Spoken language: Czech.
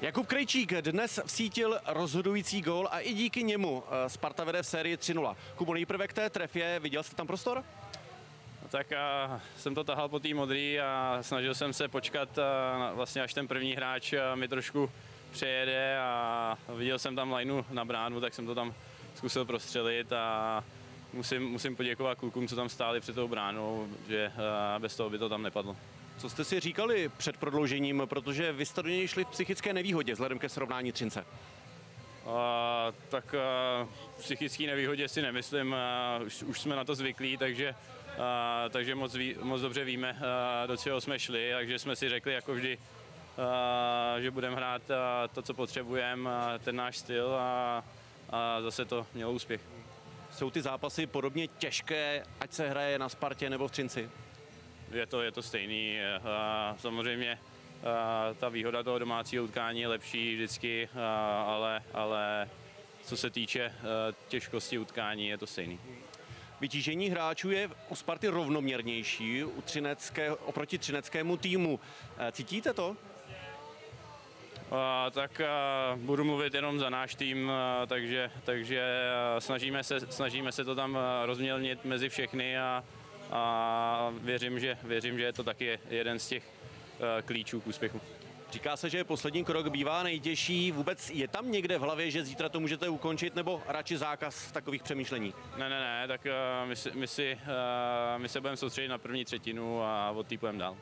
Jakub Krejčík dnes vsítil rozhodující gól a i díky němu eh, Sparta vede v sérii 3-0. Kubo, nejprve k té trefě, viděl jste tam prostor? No tak a jsem to tahal po té modrý a snažil jsem se počkat a, na- vlastně až ten první hráč a, mi trošku přejede a viděl jsem tam lineu na bránu, tak jsem to tam zkusil prostřelit a musím, musím poděkovat klukům, co tam stáli před tou bránou, že a, bez toho by to tam nepadlo. Co jste si říkali před prodloužením, protože vy jste do něj šli v psychické nevýhodě vzhledem ke srovnání Třince. A, tak a, psychický nevýhodě si nemyslím, a, už, už jsme na to zvyklí, takže, a, takže moc, ví, moc dobře víme, a, do čeho jsme šli, takže jsme si řekli jako vždy, a, že budeme hrát to, co potřebujeme, ten náš styl a, a zase to mělo úspěch. Jsou ty zápasy podobně těžké, ať se hraje na Spartě nebo v Třinci? Je to, je to stejný. A samozřejmě a, ta výhoda toho domácího utkání je lepší vždycky, a, ale, ale co se týče těžkosti utkání, je to stejný. Vytížení hráčů je u Sparty rovnoměrnější u třinecké, oproti třineckému týmu. Eh, Cítíte to? A, tak a, budu mluvit jenom za náš tým, a, takže, takže a, snažíme, se, snažíme se to tam rozmělnit mezi všechny a, a věřím, že, věřím, že je to taky jeden z těch a, klíčů k úspěchu. Říká se, že poslední krok bývá nejtěžší. Vůbec je tam někde v hlavě, že zítra to můžete ukončit, nebo radši zákaz takových přemýšlení? Ne, ne, ne, tak a, my, si, my, si, a, my se budeme soustředit na první třetinu a od té půjdeme dál.